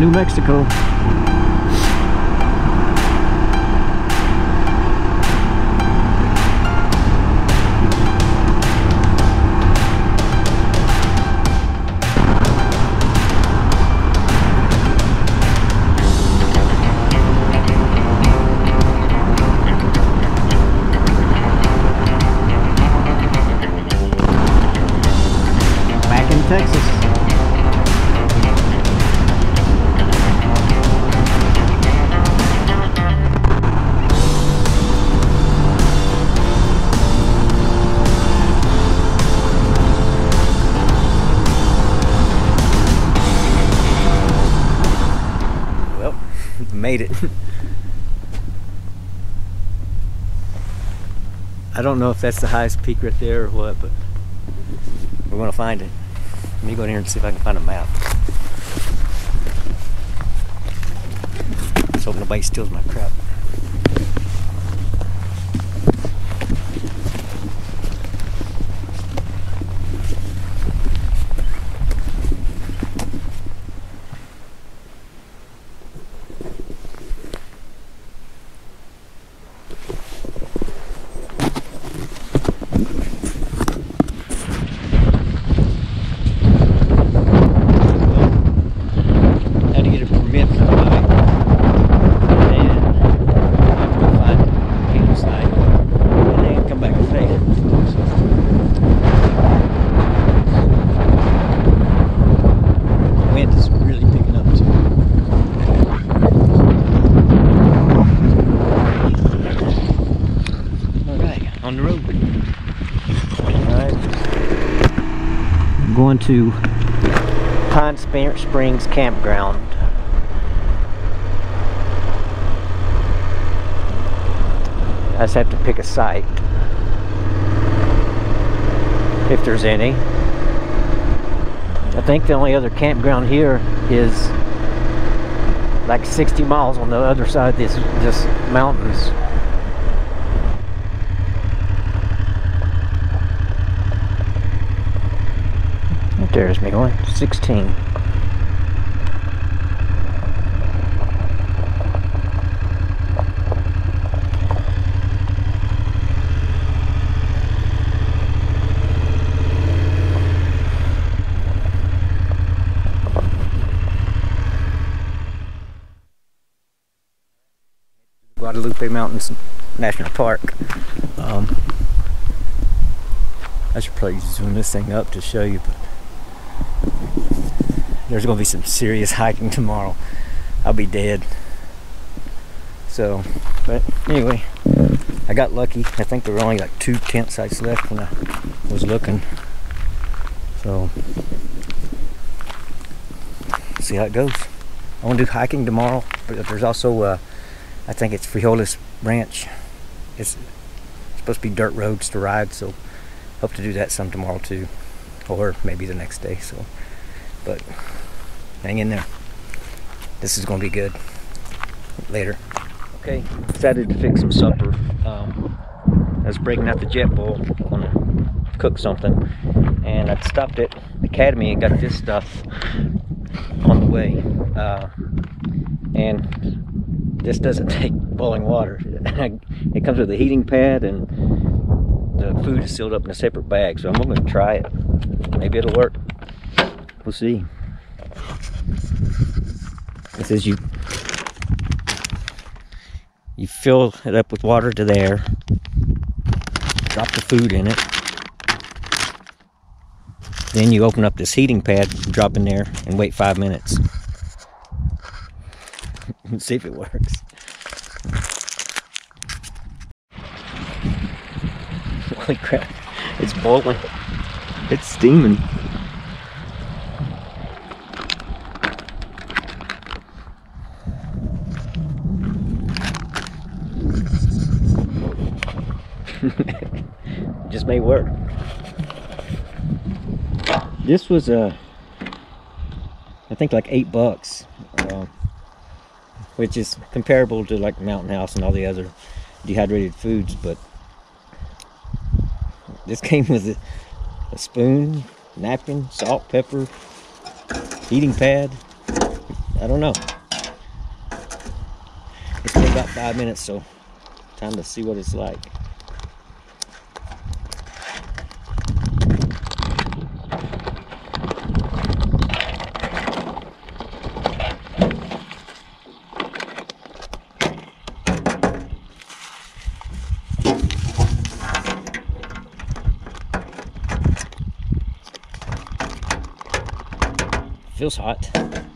New Mexico. Back in Texas. Made it. I don't know if that's the highest peak right there or what, but we're gonna find it. Let me go in here and see if I can find a map. Let's hope nobody steals my crap. Had to get a permit for the bike. And I have to go find a painting site. And then come back and pay it. So. Wind is really picking up too. Alright, on the road. Alright. I'm going to Pine Springs Campground. I just have to pick a site. If there's any. I think the only other campground here is like 60 miles on the other side of this, this mountains. There's me going. 16. Guadalupe Mountains National Park. Um, I should probably zoom this thing up to show you, but there's going to be some serious hiking tomorrow. I'll be dead. So, but anyway, I got lucky. I think there were only like two tent sites left when I was looking. So, see how it goes. I want to do hiking tomorrow, but there's also, uh, I think it's Frijoles Ranch. It's supposed to be dirt roads to ride, so hope to do that some tomorrow too, or maybe the next day. So, but hang in there. This is going to be good. Later. Okay, decided to fix some supper. Um, I was breaking out the Jetboil, gonna cook something, and I stopped at Academy and got this stuff on the way. Uh, and this doesn't take boiling water. it comes with a heating pad and the food is sealed up in a separate bag. So I'm going to try it. Maybe it'll work. We'll see. It says you you fill it up with water to there. Drop the food in it. Then you open up this heating pad, drop in there, and wait five minutes. see if it works. Holy crap, it's boiling. It's steaming. Just may work. This was uh, I think like eight bucks, uh, which is comparable to like Mountain House and all the other dehydrated foods, but this came with a, a spoon, napkin, salt, pepper, heating pad. I don't know. It's been about five minutes, so time to see what it's like. Feels hot.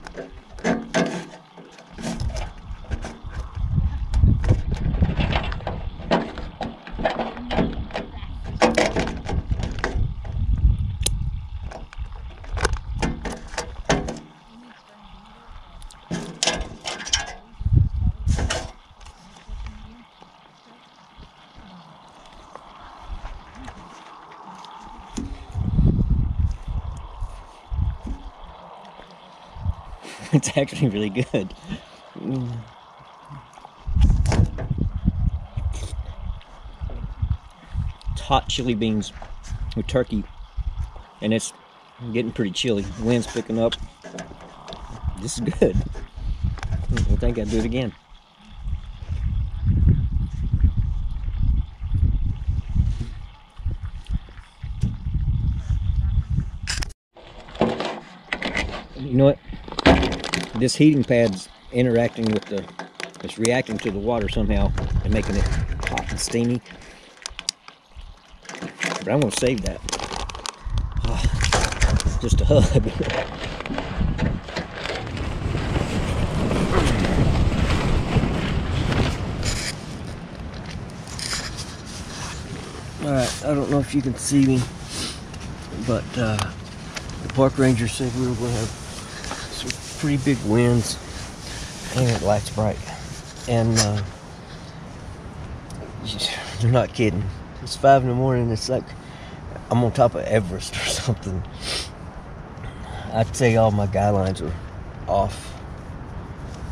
It's actually really good. It's hot chili beans with turkey, and it's getting pretty chilly. Wind's picking up. This is good. I think I'd do it again. You know what? This heating pad's interacting with the, it's reacting to the water somehow and making it hot and steamy. But I'm gonna save that. Oh, just a hug. Alright, I don't know if you can see me, but uh, the park ranger said we were going to have pretty big winds and it lights bright. And uh, they're not kidding. It's five in the morning it's like i'm on top of everest or something. I'd say all my guy lines are off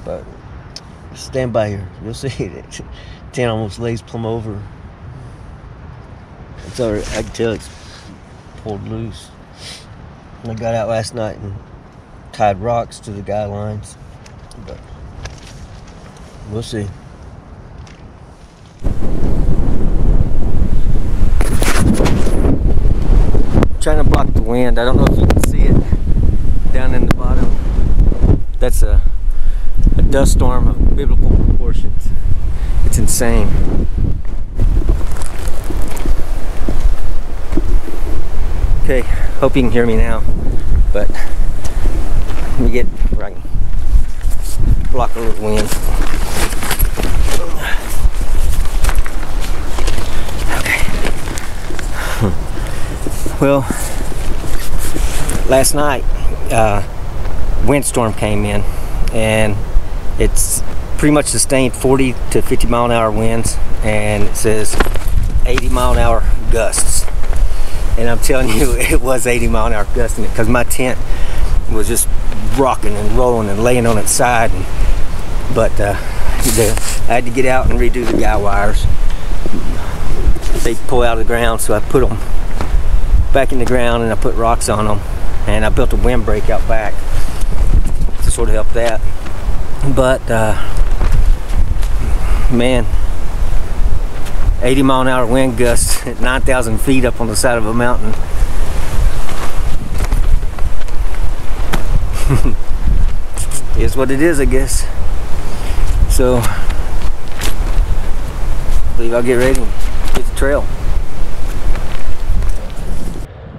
but stand by here. You'll see it. Tan almost lays plumb over. It's already i can tell it's pulled loose. I got out last night and tied rocks to the guy lines. But we'll see. trying to block the wind. I don't know if you can see it down in the bottom. That's a, a dust storm of biblical proportions. It's insane. Okay, hope you can hear me now. But me get where I can block a little wind. Okay. Well, last night, uh, windstorm came in, and it's pretty much sustained 40 to 50 mile an hour winds, and it says 80 mile an hour gusts. And I'm telling you, it was 80 mile an hour gusting it because my tent was just rocking and rolling and laying on its side. And, but uh, I had to get out and redo the guy wires. They pull out of the ground, so I put them back in the ground and I put rocks on them. And I built a windbreak out back to sort of help that. But uh, man, 80 mile an hour wind gusts at 9,000 feet up on the side of a mountain is what it is, I guess. So, I believe I'll get ready and hit the trail.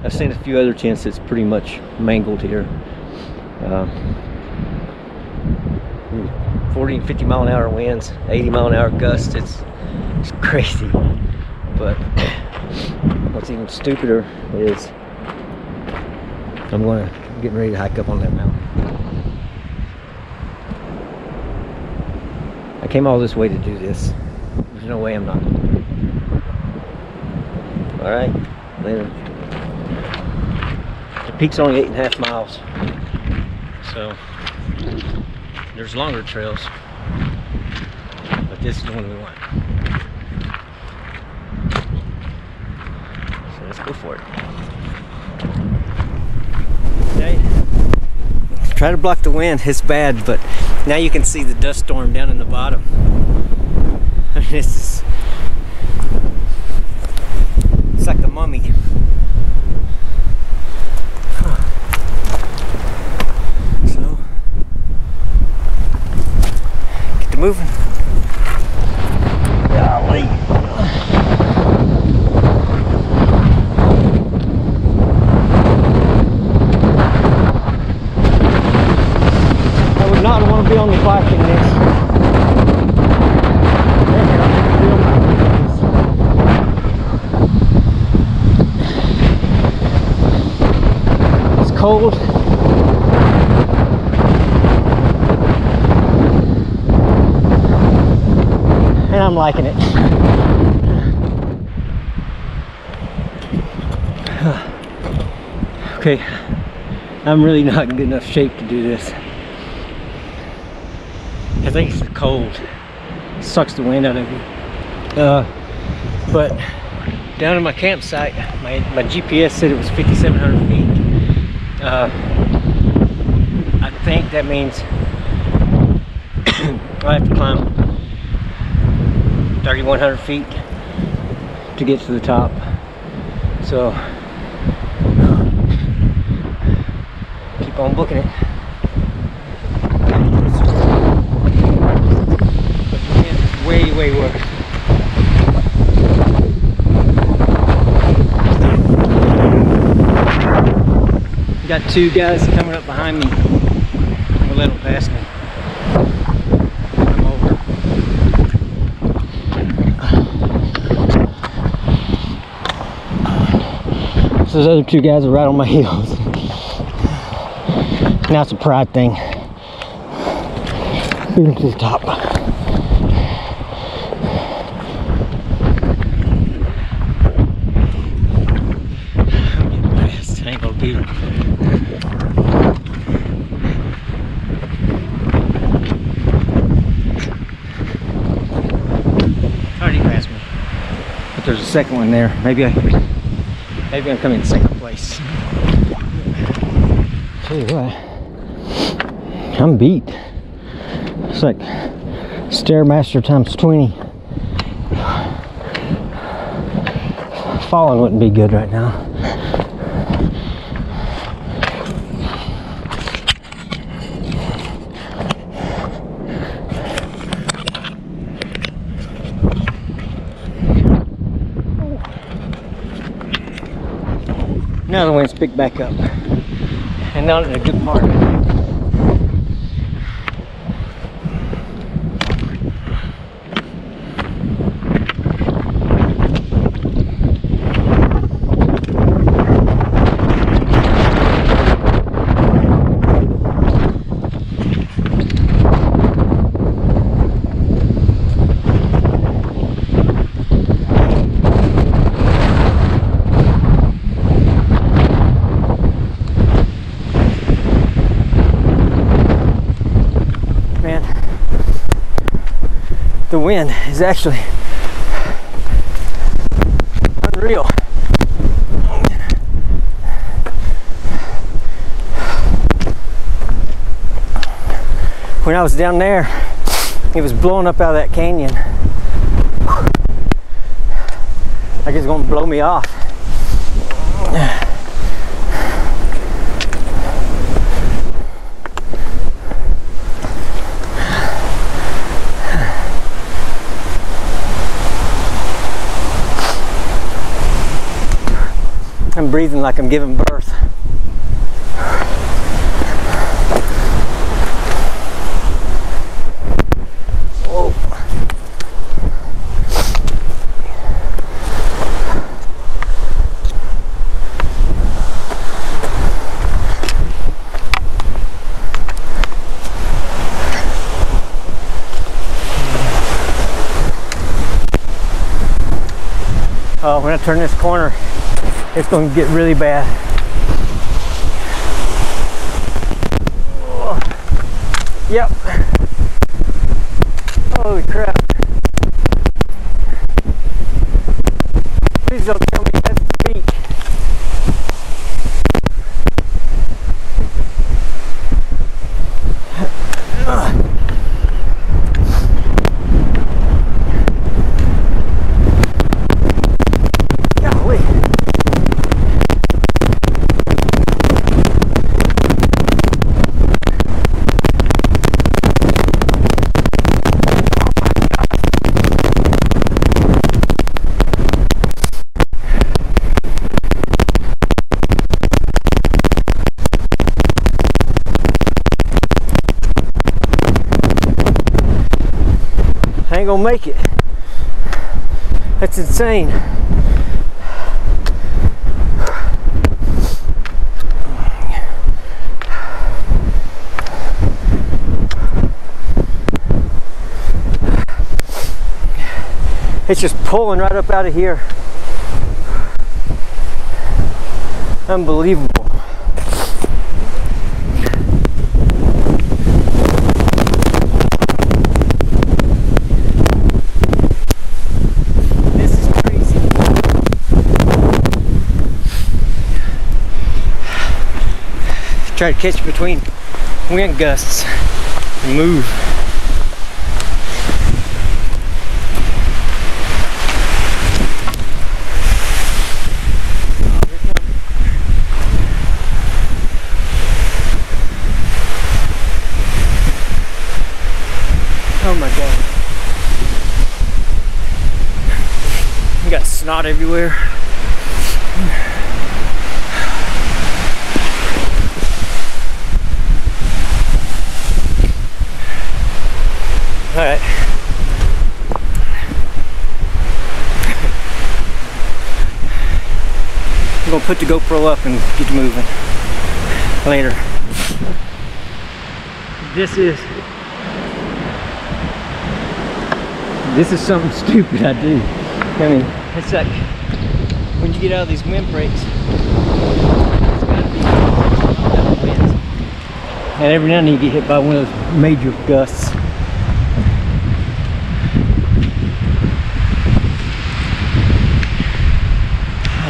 I've seen a few other tents that's pretty much mangled here. Uh, 40 and 50 mile an hour winds, 80 mile an hour gusts. It's, it's crazy. But what's even stupider is I'm going to getting ready to hike up on that mountain. I came all this way to do this. There's no way I'm not. Alright, later. The peak's only eight and a half miles. So, there's longer trails. But this is the one we want. So let's go for it. Try to block the wind, it's bad, but now you can see the dust storm down in the bottom. I mean, it's, it's like the mummy. So, get to moving. Golly. I would not want to be on the bike in this. It's cold. And I'm liking it. Okay, I'm really not in good enough shape to do this. I think it's the cold. It sucks the wind out of you. Uh, but down in my campsite, my, my GPS said it was 5,700 feet. Uh, I think that means I have to climb 3,100 feet to get to the top. So keep on booking it. way, way worse. Got two guys coming up behind me. Gonna let them pass me. I'm over. So those other two guys are right on my heels. Now it's a pride thing. To the top. I'm getting past. I ain't gonna beat him. Already passed me. But there's a second one there. Maybe I maybe I'm coming in second place. Tell you what. I'm beat. It's like Stairmaster times 20. Falling wouldn't be good right now. Now wind's picked back up. And not in a good part. Wind is actually unreal. When I was down there, it was blowing up out of that canyon. Like it's gonna blow me off. I'm breathing like I'm giving birth. Whoa. Oh, oh when I turn this corner, it's going to get really bad. Yep. Holy crap. Make it. That's insane. It's just pulling right up out of here. Unbelievable. This is crazy. Try to catch between wind gusts and move. Oh my god. You got snot everywhere. Alright. I'm gonna put the GoPro up and get moving later. This is this is something stupid I do. I mean, it's like when you get out of these windbreaks, it's gotta be all that wind. And every now and then you get hit by one of those major gusts.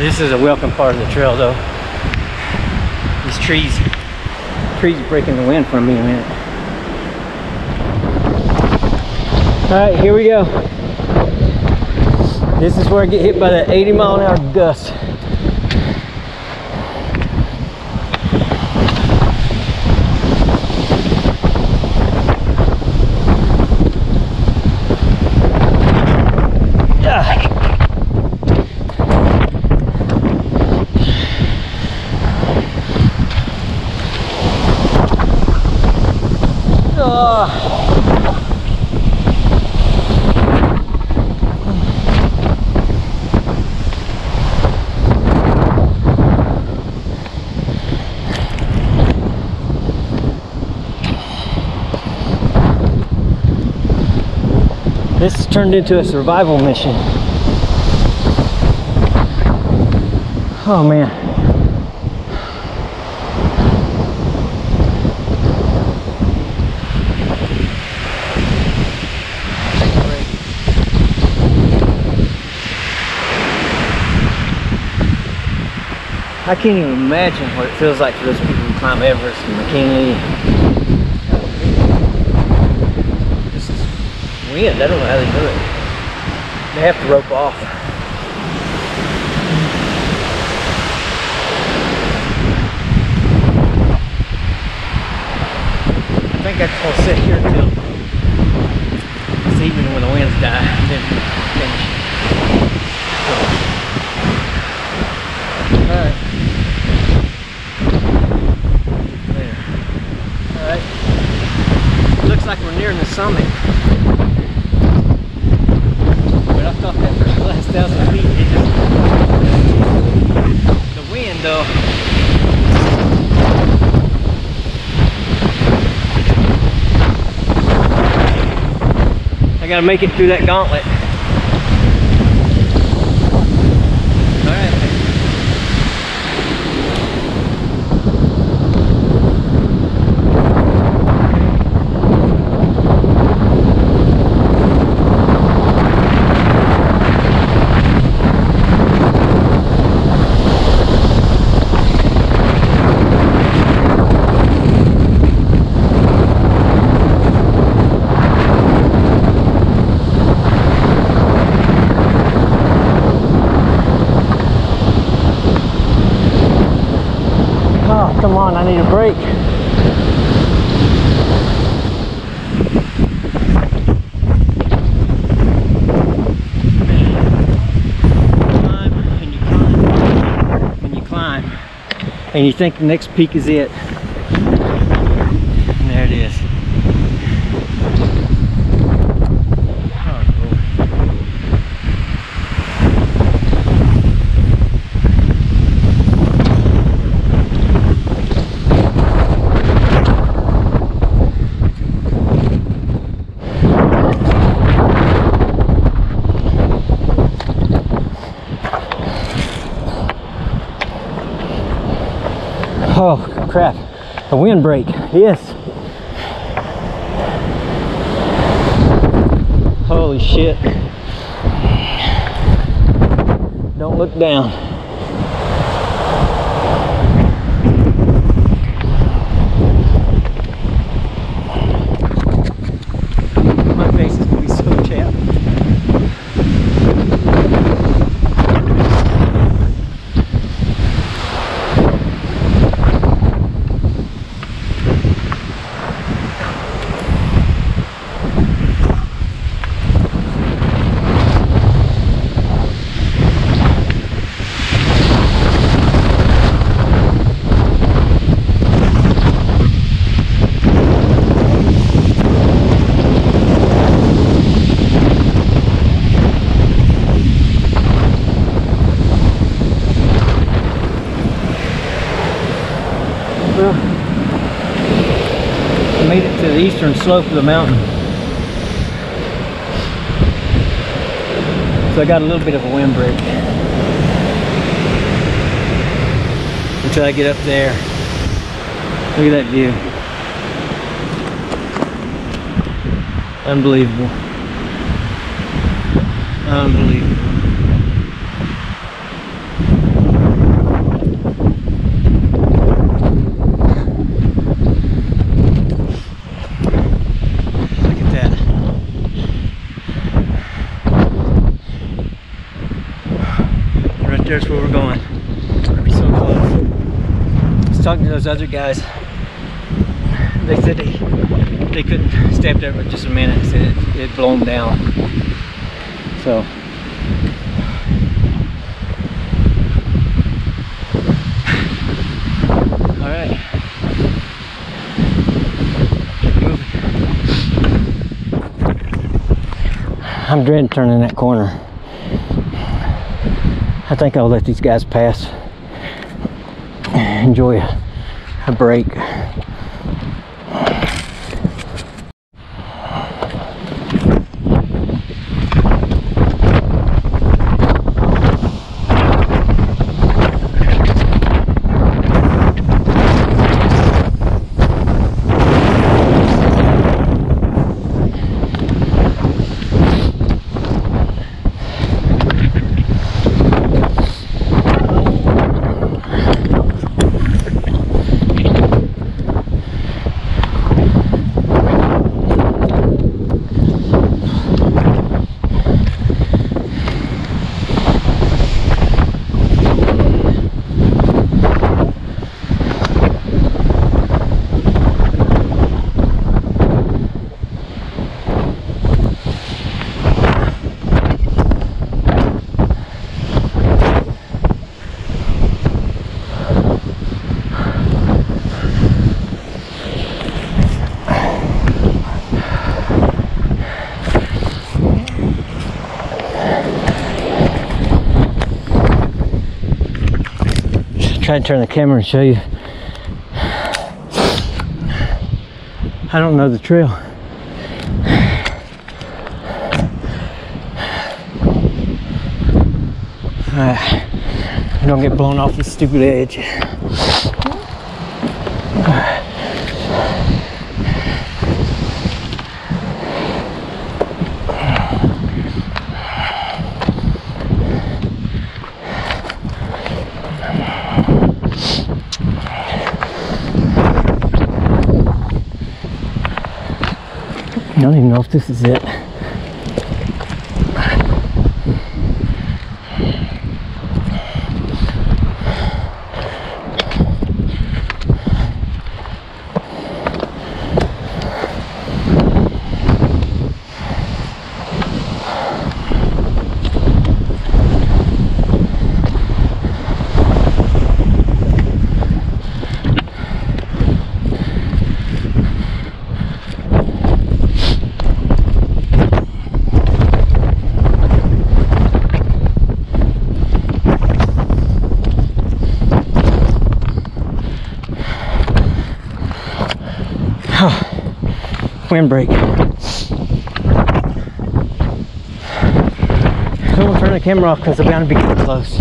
This is a welcome part of the trail though. These trees, trees breaking the wind from me a minute. All right, here we go. This is where I get hit by that 80 mile an hour gust. Turned into a survival mission. Oh man. I can't even imagine what it feels like for those people who climb Everest and McKinley. This is wind. I don't know how they do it. They have to rope off. I think I just want to sit here until this evening when the winds die and then finish. Alright. There. Alright. Looks like we're nearing the summit. 6,000 feet. It just, the wind though. I gotta make it through that gauntlet. And you think the next peak is it. And there it is. Oh A windbreak, yes. Holy shit. Don't look down. My face is gonna be so chapped. Well, I made eastern slope of the mountain. So I got a little bit of a windbreak. Until I get up there. Look at that view. Unbelievable. Unbelievable. Look at that. Right there's where we're going. We're so close. I was talking to those other guys. They said they they couldn't stay up there for just a minute. Said it it blown down. So all right. Moving. I'm dreading turning that corner. I think I'll let these guys pass. Enjoy a, break. Try to turn the camera and show you. I don't know the trail. Alright. Don't get blown off the stupid edge. I don't even know if this is it. windbreak. Don't turn the camera off because they're bound to be getting close.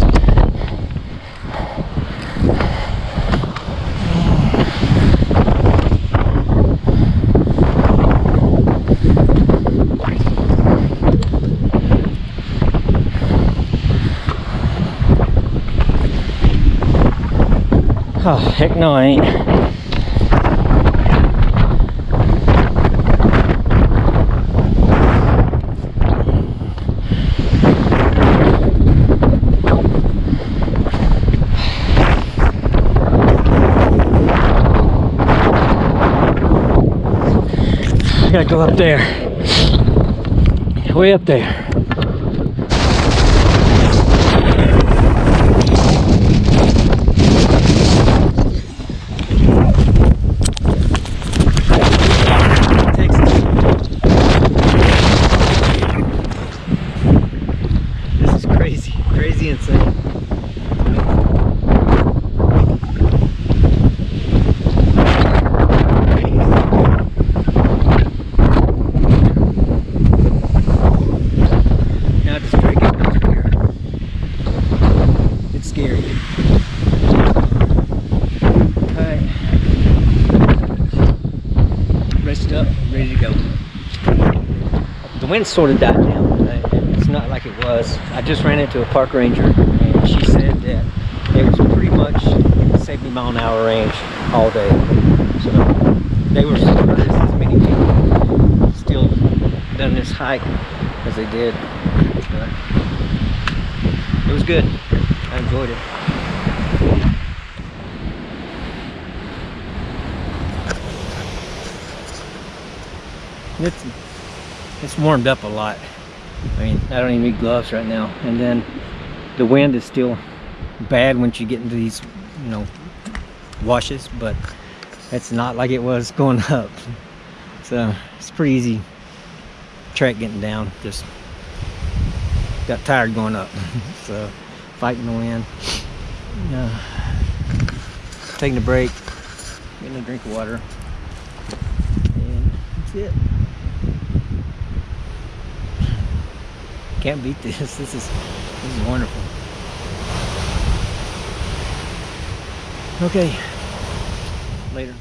Oh, heck no, I ain't. Gotta go up there. Way up there. This is crazy, crazy insane. Now just try to get down through here. It's scary. Alright. Rest up, ready to go. Wind sort of died down. It's not like it was. I just ran into a park ranger and she said that it was pretty much in the 70 mile an hour range all day. So they were surprised as many people still done this hike as they did. But it was good. I enjoyed it. It's it's warmed up a lot. I mean, I don't even need gloves right now. And then the wind is still bad once you get into these, you know, washes, but it's not like it was going up. So it's pretty easy track getting down. Just got tired going up. so fighting the wind. Uh, taking a break, getting a drink of water. And that's it. Can't beat this. This is this is wonderful. Okay. Later.